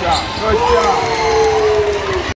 job. Good job.